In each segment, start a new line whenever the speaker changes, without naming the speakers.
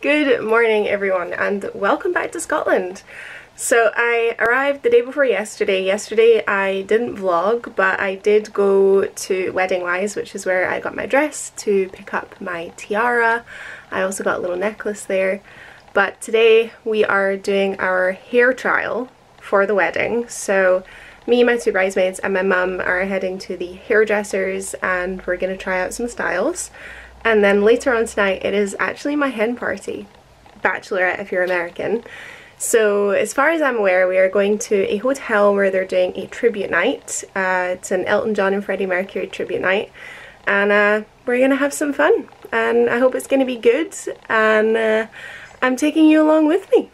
Good morning everyone and welcome back to Scotland. So I arrived the day before yesterday. Yesterday I didn't vlog but I did go to Wedding Wise which is where I got my dress to pick up my tiara. I also got a little necklace there. But today we are doing our hair trial for the wedding. So me, my two bridesmaids and my mum are heading to the hairdressers and we're going to try out some styles. And then later on tonight it is actually my hen party. Bachelorette if you're American. So as far as I'm aware we are going to a hotel where they're doing a tribute night. Uh, it's an Elton John and Freddie Mercury tribute night and uh, we're gonna have some fun and I hope it's gonna be good and uh, I'm taking you along with me.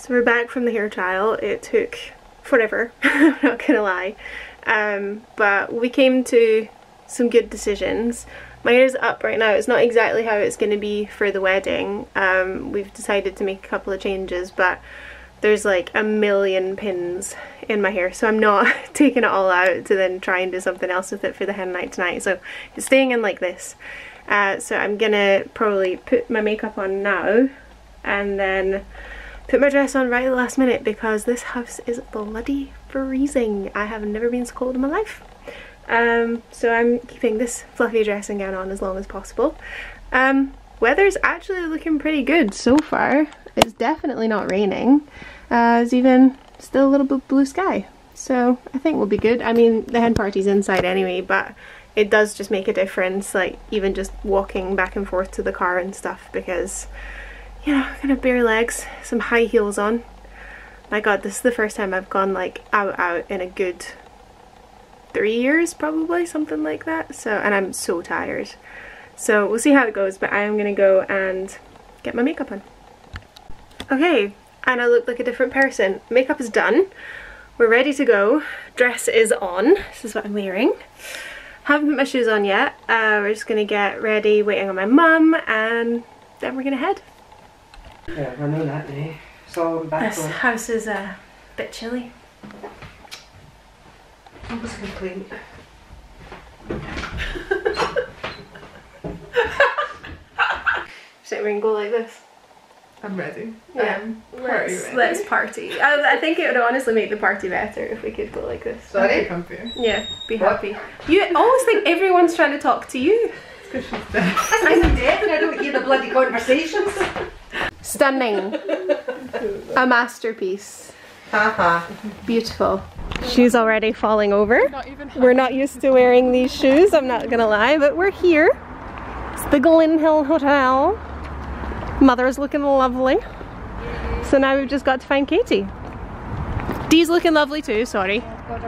So we're back from the hair trial. It took forever, I'm not gonna lie. Um, but we came to some good decisions. My hair's up right now. It's not exactly how it's to be for the wedding. Um, we've decided to make a couple of changes, but there's like a million pins in my hair, so I'm not taking it all out to then try and do something else with it for the hen night tonight. So it's staying in like this. Uh, so I'm gonna probably put my makeup on now and then put my dress on right at the last minute because this house is bloody freezing. I have never been so cold in my life. Um, so I'm keeping this fluffy dressing gown on as long as possible. Um, weather's actually looking pretty good so far. It's definitely not raining. Uh, it's even still a little bit blue sky. So I think we'll be good. I mean, the hen party's inside anyway, but it does just make a difference, like even just walking back and forth to the car and stuff because you know, kind of bare legs, some high heels on. My god, this is the first time I've gone like out out in a good three years probably, something like that. So, and I'm so tired. So we'll see how it goes, but I am gonna go and get my makeup on. Okay, and I look like a different person. Makeup is done. We're ready to go. Dress is on. This is what I'm wearing. Haven't put my shoes on yet. Uh, we're just gonna get ready, waiting on my mum, and then we're gonna head.
Yeah, I know that day. So back
This house is a bit chilly.
Almost complete.
So we can go like this.
I'm ready.
Yeah.
Um, party
let's,
ready.
let's party. I, I think it would honestly make the party better if we could go like this.
Sorry?
Comfy.
Yeah, be
What?
happy. You always think everyone's trying to talk to you.
Because she's dead.
I'm dead and I don't hear the bloody conversations.
Stunning. A masterpiece.
Haha.
Beautiful. She's already falling over.
Not
We're not used to wearing these shoes, I'm not gonna lie, but we're here. It's the Glen Hill Hotel. Mother's looking lovely. So now we've just got to find Katie. Dee's looking lovely too, sorry. I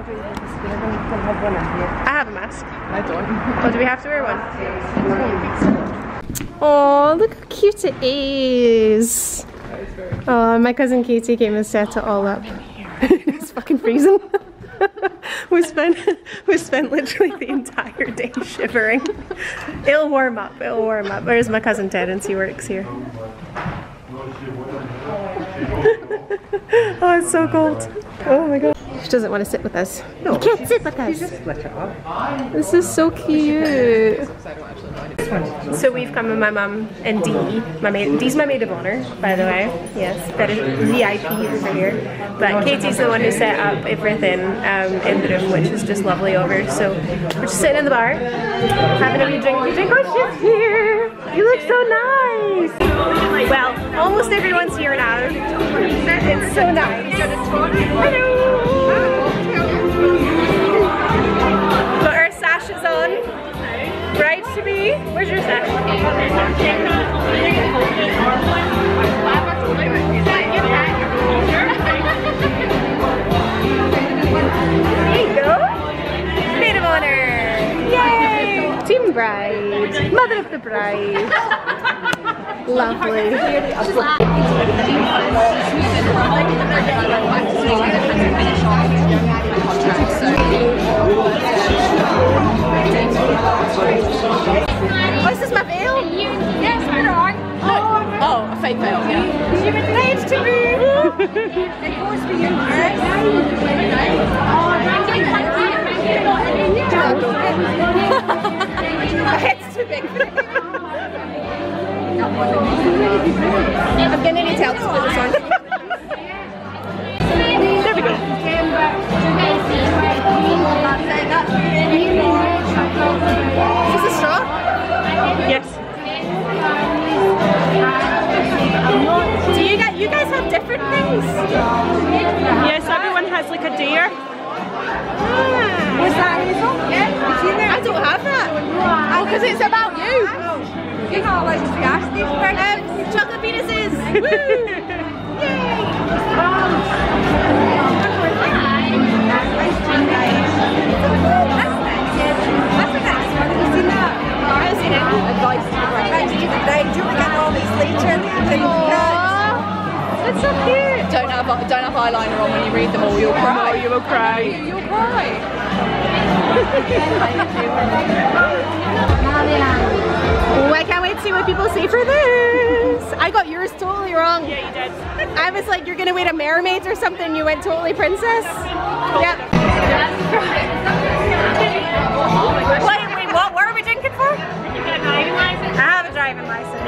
have a mask.
I don't.
Oh, do we have to wear one? Oh, look how cute it is. Oh, my cousin Katie came and set it all up. it's fucking freezing. we spent we spent literally the entire day shivering. It'll warm up. It'll warm up. Where's my cousin Terence? He works here. oh, it's so cold. Oh my god. She doesn't want to sit with us.
No.
You can't sit with us.
Split it up.
This is so cute.
because I don't actually know anything.
So we've come with my mum and Dee. My maid, Dee's my maid of honor, by the way. Yes, that is VIP over here. But Katie's the one who set up everything um, in the room, which is just lovely over. So we're just sitting in the bar, having a wee drink. We drink. Oh, she's here! You look so nice. Well, almost everyone's here now. It's so nice. Hello. Bride to be. Where's your sash? There you go. Maid of honor. Yay! Team bride. Mother of the bride. Lovely. It's too big for. I'm gonna to this on. there we go. Is this a straw?
Yes.
Do you guys have different things?
Yes, has like a dare.
Was that? Yeah. I don't have that.
Oh, because it's about you.
You're not allowed to ask these questions.
Um, chocolate penises. Woo!
Eyeliner on when you read them all. You'll cry.
Oh, you will cry.
You'll cry.
Oh, I can't wait to see what people say for this. I got yours totally wrong.
Yeah, you did.
I was like, you're gonna wait a mermaid or something. You went totally princess. Yep. Wait, wait, what? What are we drinking for? I have a driving license.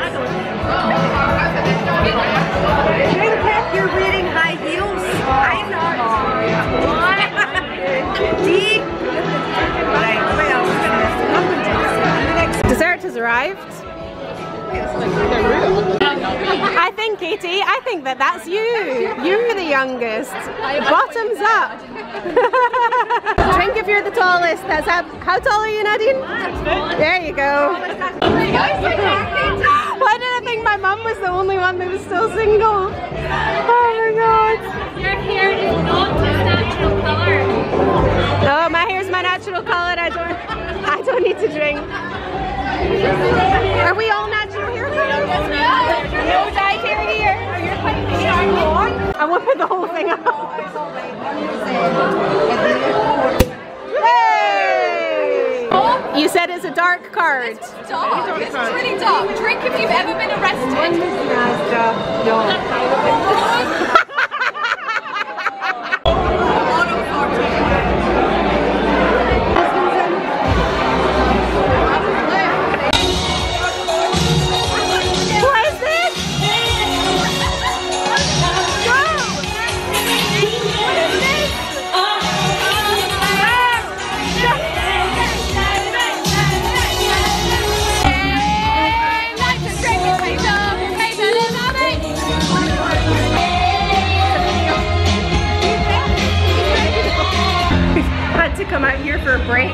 Drink if you're wearing high heels. I'm not. D. I'm going to
Dessert has arrived. I think, Katie, I think that that's you. You're the youngest. Bottoms up. Drink if you're the tallest. That's how, how tall are you, Nadine? There you go. Why did I think my mum was the only one that was still single? Oh my god.
Your hair is not its natural color.
Oh, my hair's my natural color. I don't, I don't need to drink. Are we all natural hair colors? No dye hair here. I want to put the whole thing up. Hey! You said it's a dark card.
Dark. This is really dark. Drink if you've ever been arrested.
to come out here for a break.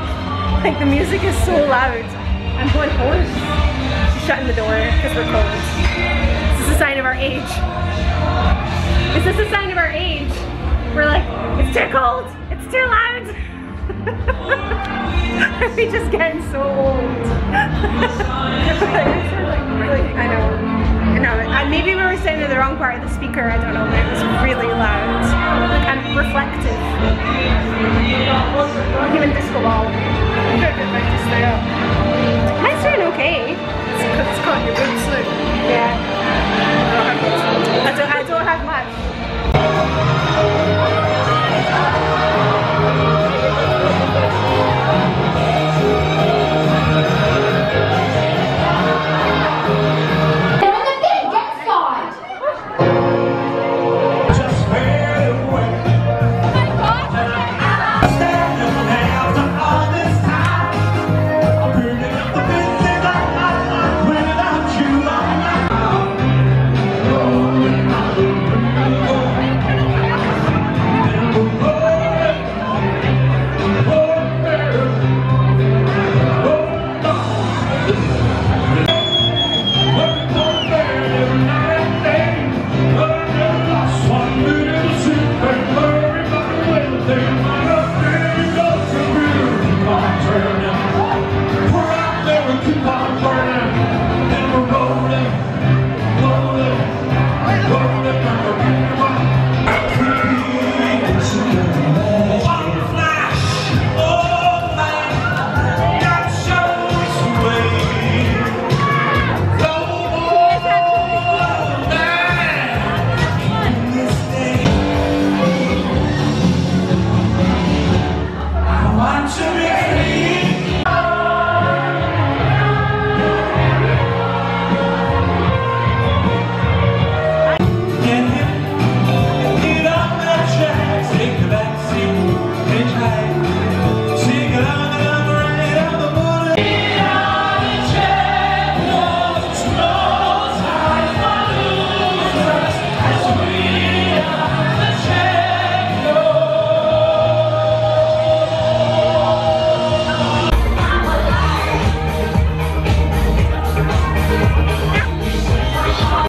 Like the music is so loud. I'm going hoarse. She's shutting the door because we're cold. Is this a sign of our age? Is this a sign of our age? We're like, it's too cold. It's too loud. Are we just getting so old? I know. And maybe we were sitting in the wrong part of the speaker. I don't know, but it was really loud and reflective. Human disco ball.